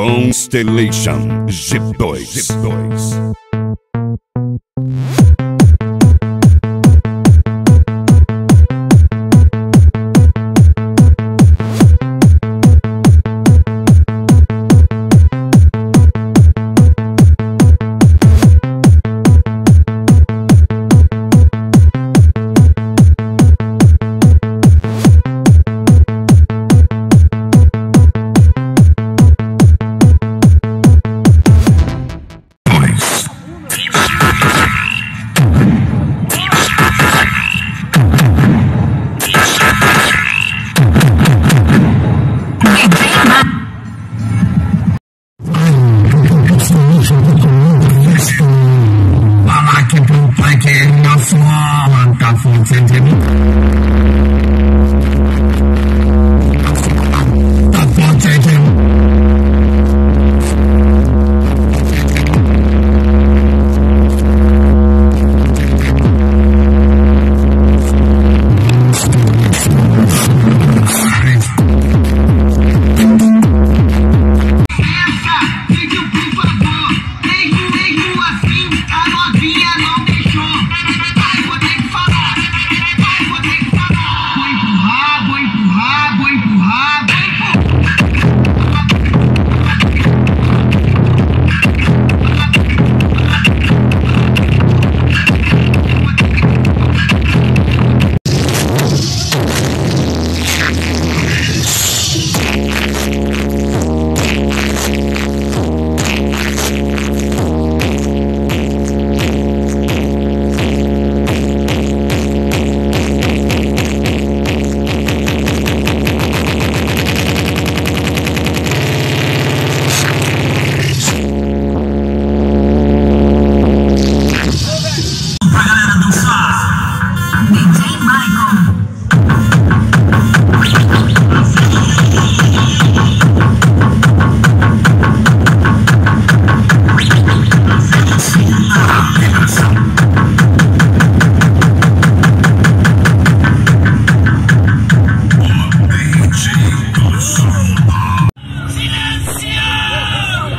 Constellation G2. G2. influence and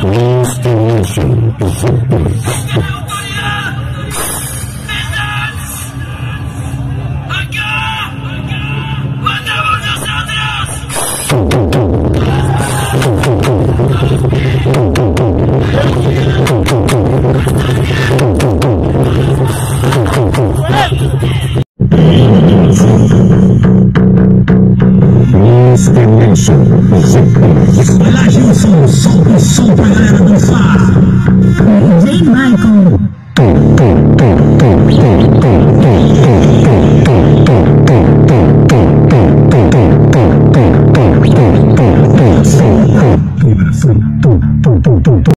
Last Nation. Olha Gilson, solta o som pra galera dançar. DJ Michael.